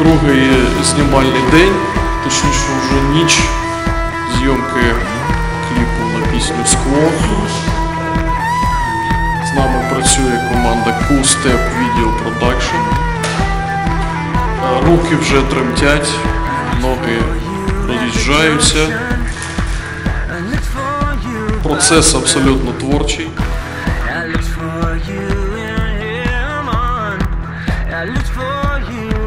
другий знімальний день, точніше вже ніч зйомки кліпу на пісню Скло. З нами працює команда Cool Step Video Production. Руки вже тремтять, ноги роз'їжджаються. Процес абсолютно творчий. I looked for you.